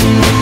to